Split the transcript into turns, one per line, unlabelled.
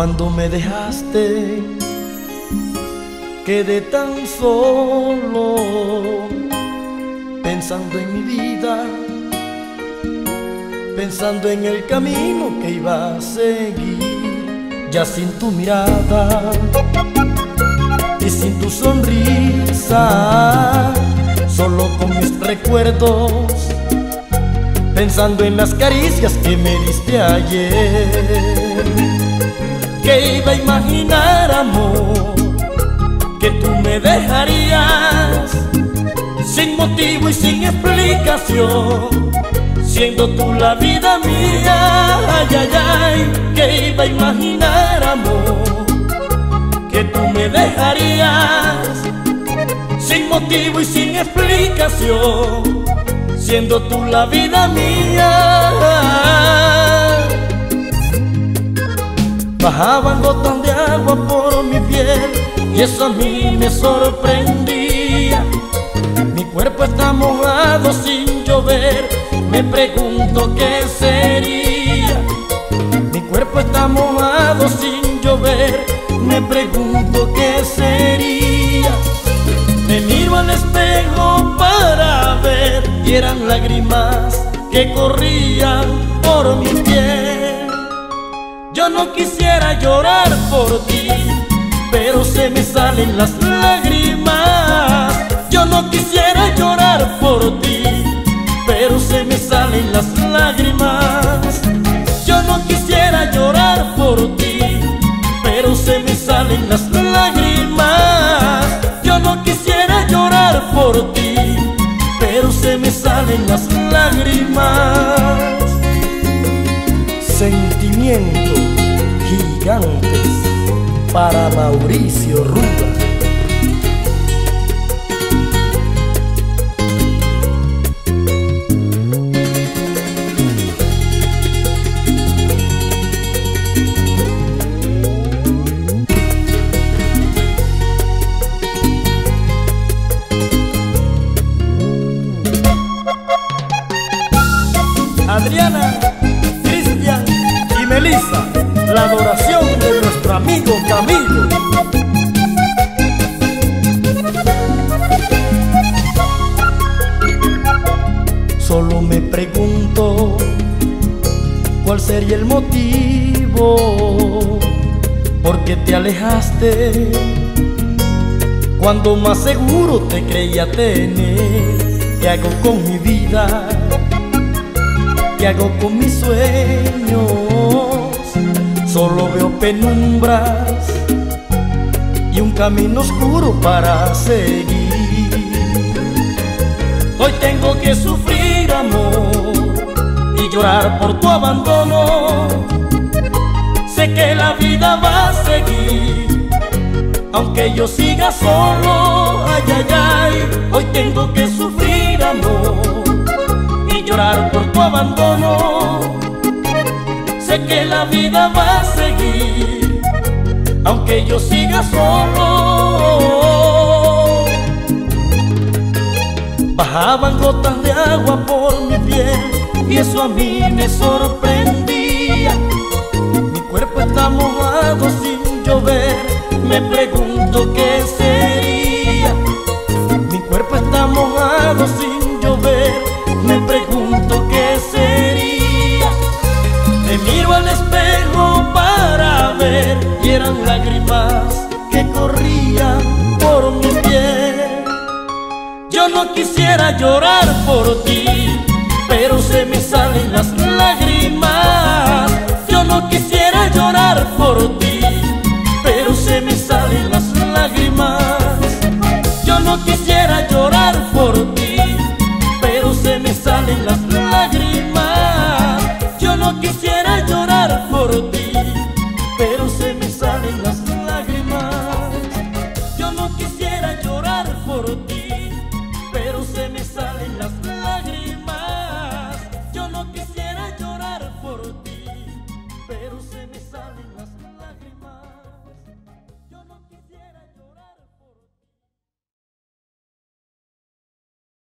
Cuando me dejaste, quedé tan solo, pensando en mi vida, pensando en el camino que iba a seguir, ya sin tu mirada y sin tu sonrisa, solo con mis recuerdos, pensando en las caricias que me diste ayer que iba a imaginar, amor, que tú me dejarías sin motivo y sin explicación, siendo tú la vida mía, ay, ay, ay, que iba a imaginar, amor, que tú me dejarías sin motivo y sin explicación, siendo tú la vida mía. Bajaban gotas de agua por mi piel y eso a mí me sorprendía. Mi cuerpo está mojado sin llover, me pregunto qué sería. Mi cuerpo está mojado sin llover, me pregunto qué sería. Me miro al espejo para ver y eran lágrimas que corrían por mi piel. Yo no quisiera llorar por ti, pero se me salen las lágrimas. Yo no quisiera llorar por ti, pero se me salen las lágrimas. Yo no quisiera llorar por ti, pero se me salen las lágrimas. Yo no quisiera llorar por ti, para Mauricio Ruda. Adriana, Cristian y Melissa la adoración amigo Camilo. Solo me pregunto cuál sería el motivo por qué te alejaste cuando más seguro te creía tener. ¿Qué hago con mi vida? ¿Qué hago con mis sueños? Penumbras y un camino oscuro para seguir. Hoy tengo que sufrir amor y llorar por tu abandono. Sé que la vida va a seguir, aunque yo siga solo. Ay, ay, ay, hoy tengo que sufrir amor y llorar por tu abandono sé que la vida va a seguir, aunque yo siga solo. Bajaban gotas de agua por mi piel y eso a mí me sorprendía. Mi cuerpo está mojado sin llover, me pregunto qué sería. Eran lágrimas que corrían por mi piel. Yo no quisiera llorar por ti, pero se me salen las